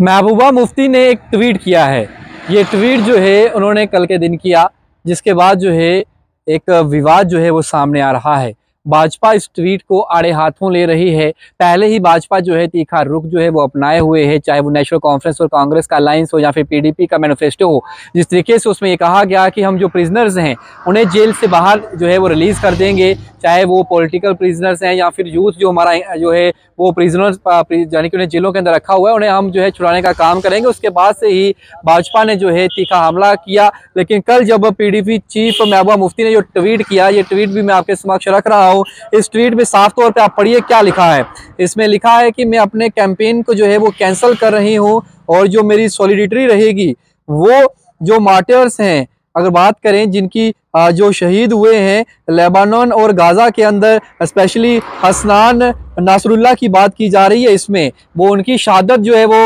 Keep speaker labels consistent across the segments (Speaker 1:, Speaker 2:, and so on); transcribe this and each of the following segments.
Speaker 1: महबूबा मुफ्ती ने एक ट्वीट किया है। ये ट्वीट जो है, उन्होंने कल के दिन किया, जिसके बाद जो है, एक विवाद जो है, वो सामने आ रहा है। भाजपा इस ट्वीट को आड़े हाथों ले रही है। पहले ही भाजपा जो है, तीखा रुख जो है, वो अपनाए हुए है, चाहे वो नेशनल कॉन्फ्रेंस और कांग्रेस का अलायंस हो या फिर पीडीपी का मैनिफेस्टो हो। जिस तरीके से उसमें ये कहा गया कि हम जो प्रिजनर्स हैं, उन्हें जेल से बाहर जो है, वो रिलीज़ कर देंगे। चाहे वो पॉलिटिकल प्रिजनर्स हैं या फिर यूथ जो हमारा, जो है, वो प्रिजनर्स यानी कि उन्हें जेलों के अंदर रखा हुआ है, उन्हें हम जो है छुड़ाने का काम करेंगे। उसके बाद से ही भाजपा ने जो है तीखा हमला किया। लेकिन कल जब पीडीपी चीफ महबूबा मुफ्ती ने जो ट्वीट किया, ये ट्वीट भी मैं आपके समक्ष रख रहा हूँ। इस ट्वीट में साफ़ तौर पर आप पढ़िए क्या लिखा है। इसमें लिखा है कि मैं अपने कैंपेन को जो है वो कैंसिल कर रही हूँ और जो मेरी सॉलिडिटरी रहेगी, वो जो मार्टर्स हैं अगर बात करें जिनकी जो शहीद हुए हैं लेबानन और गाज़ा के अंदर, स्पेशली हसनान नासरुल्ला की बात की जा रही है इसमें, वो उनकी शहादत जो है वो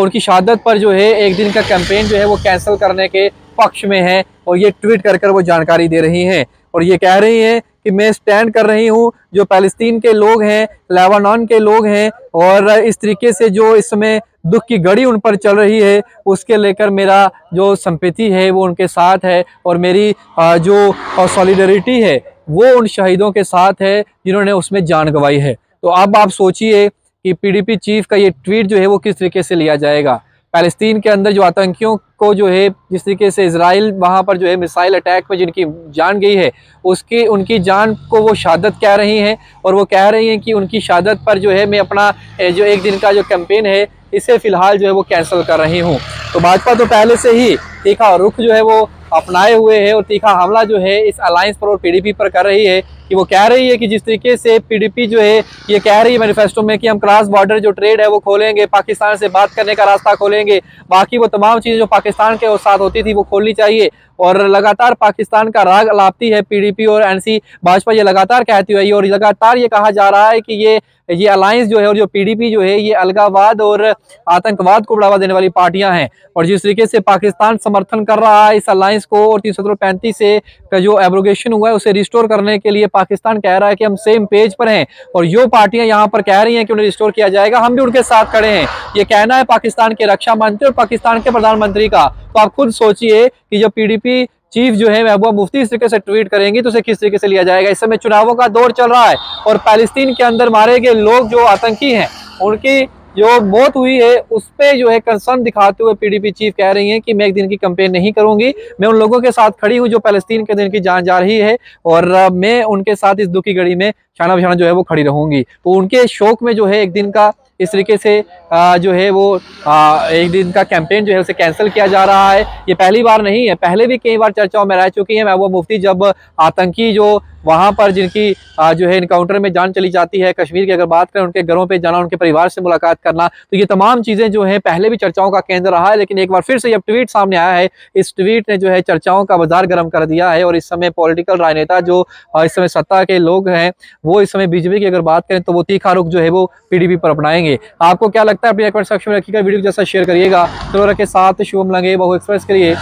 Speaker 1: उनकी शहादत पर जो है एक दिन का कैंपेन जो है वो कैंसिल करने के पक्ष में है और ये ट्वीट कर कर वो जानकारी दे रही हैं। और ये कह रही हैं कि मैं स्टैंड कर रही हूँ, जो फ़लस्तीन के लोग हैं, लेबानन के लोग हैं, और इस तरीके से जो इस समय दुख की घड़ी उन पर चल रही है, उसके लेकर मेरा जो संपत्ति है, वो उनके साथ है, और मेरी जो सॉलिडरिटी है, वो उन शहीदों के साथ है, जिन्होंने उसमें जान गंवाई है। तो अब आप सोचिए कि पीडीपी चीफ का ये ट्वीट जो है, वो किस तरीके से लिया जाएगा? फ़लस्तीन के अंदर जो आतंकियों को जो है, जिस तरीके से इसराइल वहाँ पर जो है, मिसाइल अटैक में जिनकी जान गई है, उसकी, उनकी जान को वो शहादत कह रही हैं और वो कह रही हैं कि उनकी शहादत पर जो है, मैं अपना जो एक दिन का जो कैंपेन है, इसे फ़िलहाल जो है वो कैंसिल कर रही हूँ। तो भाजपा तो पहले से ही देखा रुख जो है वो अपनाए हुए है और तीखा हमला जो है इस अलायंस पर और पीडीपी पर कर रही है कि वो कह रही है कि जिस तरीके से पीडीपी जो है, ये कह रही है मैनिफेस्टो में कि हम क्रॉस बॉर्डर जो ट्रेड है वो खोलेंगे, पाकिस्तान से बात करने का रास्ता खोलेंगे। बाकी वो तमाम चीज़ें जो पाकिस्तान के साथ होती थी वो खोलनी चाहिए। और लगातार पाकिस्तान का राग लापती है पीडीपी और एनसी भाजपा, ये लगातार कहती हुई और लगातार ये कहा जा रहा है कि ये ये अलायंस जो है और जो पीडीपी जो है, ये अलगावाद और आतंकवाद को बढ़ावा देने वाली पार्टियाँ हैं। और जिस तरीके से पाकिस्तान समर्थन कर रहा है इस अलायंस को और तीन सौ पैंतीस से का जो एब्रोगेशन हुआ है, उसे रिस्टोर करने के लिए पाकिस्तान कह रहा है कि हम सेम पेज पर हैं और जो पार्टियाँ यहाँ पर कह रही हैं कि उन्हें रिस्टोर किया जाएगा, हम भी उनके साथ खड़े हैं। ये कहना है पाकिस्तान के रक्षा मंत्री और पाकिस्तान के प्रधानमंत्री का तो आप खुद सोचिए कि जो पीडीपी चीफ जो है महबूबा मुफ्ती इस तरीके से ट्वीट करेंगे तो उसे किस तरीके से लिया जाएगा? इस समय चुनावों का दौर चल रहा है और पैलेस्तीन के अंदर मारे गए लोग जो आतंकी हैं, उनकी जो मौत हुई है, उस पर जो है कंसर्न दिखाते हुए पीडीपी चीफ कह रही हैं कि मैं एक दिन की कंपेन नहीं करूँगी। मैं उन लोगों के साथ खड़ी हूँ जो पैलेस्तीन के दिन की जान जा रही है और मैं उनके साथ इस दुखी घड़ी में शाना बिछाना जो है वो खड़ी रहूँगी। तो उनके शौक में जो है एक दिन का इस तरीके से जो है वो एक दिन का कैंपेन जो है उसे कैंसिल किया जा रहा है। ये पहली बार नहीं है, पहले भी कई बार चर्चाओं में रह चुकी है। महबूबा मुफ्ती जब आतंकी जो वहाँ पर जिनकी जो है इनकाउंटर में जान चली जाती है, कश्मीर की अगर बात करें, उनके घरों पे जाना, उनके परिवार से मुलाकात करना तो ये तमाम चीज़ें जो हैं, पहले भी चर्चाओं का केंद्र रहा है, लेकिन एक बार फिर से जब ट्वीट सामने आया है। इस ट्वीट ने जो है चर्चाओं का बाज़ार गर्म कर दिया है और इस समय पॉलिटिकल राजनेता जो इस समय सत्ता के लोग हैं, वो इस समय बीजेपी की अगर बात करें तो वो तीखा रुख जो है वो पीडीपी पर अपनाएँगे। आपको क्या लगता है, अपने कमेंट सेक्शन में रखिएगा, वीडियो जैसा शेयर करिएगा। तो के साथ, शुभम लंगे, बहु एक्सप्रेस करिए